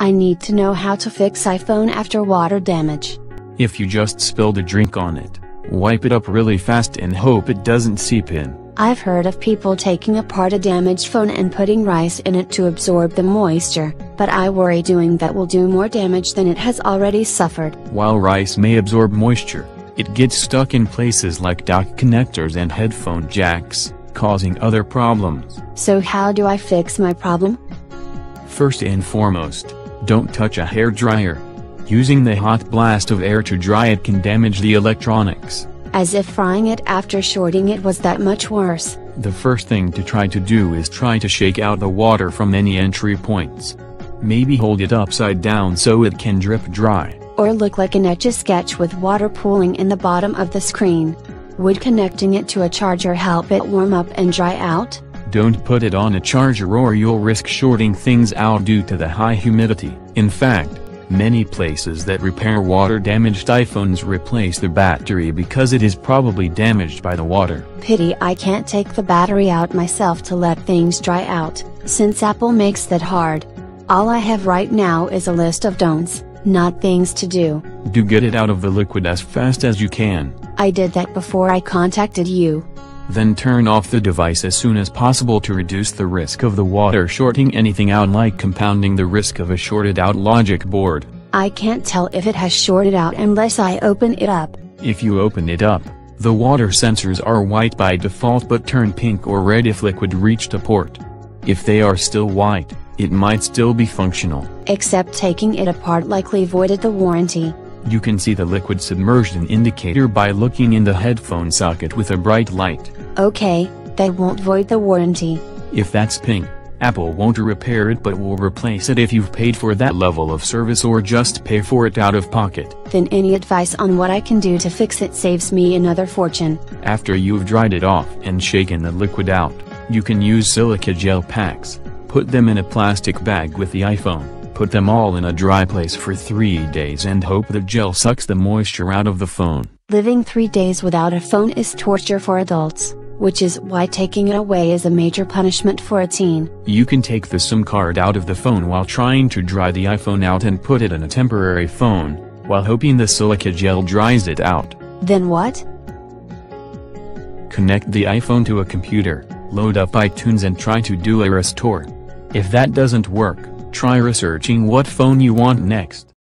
I need to know how to fix iPhone after water damage. If you just spilled a drink on it, wipe it up really fast and hope it doesn't seep in. I've heard of people taking apart a damaged phone and putting rice in it to absorb the moisture, but I worry doing that will do more damage than it has already suffered. While rice may absorb moisture, it gets stuck in places like dock connectors and headphone jacks, causing other problems. So how do I fix my problem? First and foremost, don't touch a hair dryer. Using the hot blast of air to dry it can damage the electronics. As if frying it after shorting it was that much worse. The first thing to try to do is try to shake out the water from any entry points. Maybe hold it upside down so it can drip dry. Or look like an etch-a-sketch with water pooling in the bottom of the screen. Would connecting it to a charger help it warm up and dry out? Don't put it on a charger or you'll risk shorting things out due to the high humidity. In fact, many places that repair water-damaged iPhones replace the battery because it is probably damaged by the water. Pity I can't take the battery out myself to let things dry out, since Apple makes that hard. All I have right now is a list of don'ts, not things to do. Do get it out of the liquid as fast as you can. I did that before I contacted you. Then turn off the device as soon as possible to reduce the risk of the water shorting anything out like compounding the risk of a shorted out logic board. I can't tell if it has shorted out unless I open it up. If you open it up, the water sensors are white by default but turn pink or red if liquid reached a port. If they are still white, it might still be functional. Except taking it apart likely voided the warranty. You can see the liquid submersion indicator by looking in the headphone socket with a bright light. Okay, that won't void the warranty. If that's pink, Apple won't repair it but will replace it if you've paid for that level of service or just pay for it out of pocket. Then any advice on what I can do to fix it saves me another fortune. After you've dried it off and shaken the liquid out, you can use silica gel packs. Put them in a plastic bag with the iPhone. Put them all in a dry place for 3 days and hope the gel sucks the moisture out of the phone. Living 3 days without a phone is torture for adults, which is why taking it away is a major punishment for a teen. You can take the SIM card out of the phone while trying to dry the iPhone out and put it in a temporary phone, while hoping the silica gel dries it out. Then what? Connect the iPhone to a computer, load up iTunes and try to do a restore. If that doesn't work, Try researching what phone you want next.